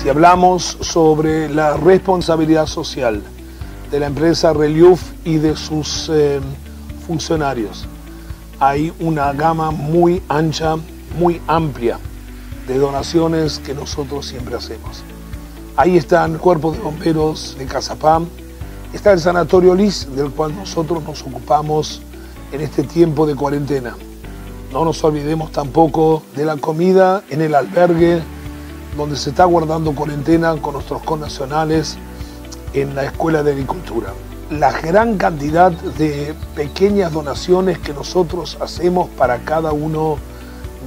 Si hablamos sobre la responsabilidad social de la empresa Relief y de sus eh, funcionarios, hay una gama muy ancha, muy amplia de donaciones que nosotros siempre hacemos. Ahí están cuerpos de bomberos de Casapam, está el Sanatorio Liz, del cual nosotros nos ocupamos en este tiempo de cuarentena. No nos olvidemos tampoco de la comida en el albergue donde se está guardando cuarentena con nuestros connacionales en la Escuela de Agricultura. La gran cantidad de pequeñas donaciones que nosotros hacemos para cada uno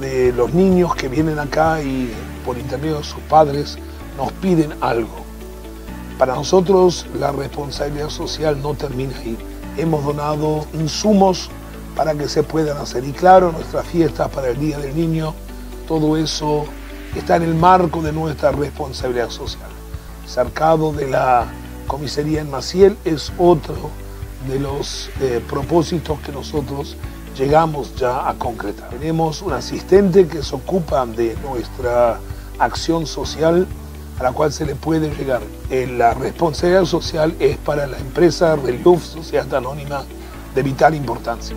de los niños que vienen acá y por intermedio de sus padres nos piden algo. Para nosotros la responsabilidad social no termina ahí. Hemos donado insumos para que se puedan hacer. Y claro, nuestras fiestas para el Día del Niño, todo eso está en el marco de nuestra responsabilidad social. Cercado de la comisaría en Maciel es otro de los eh, propósitos que nosotros llegamos ya a concretar. Tenemos un asistente que se ocupa de nuestra acción social a la cual se le puede llegar. Eh, la responsabilidad social es para la empresa Relief Sociedad Anónima de vital importancia.